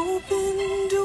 opened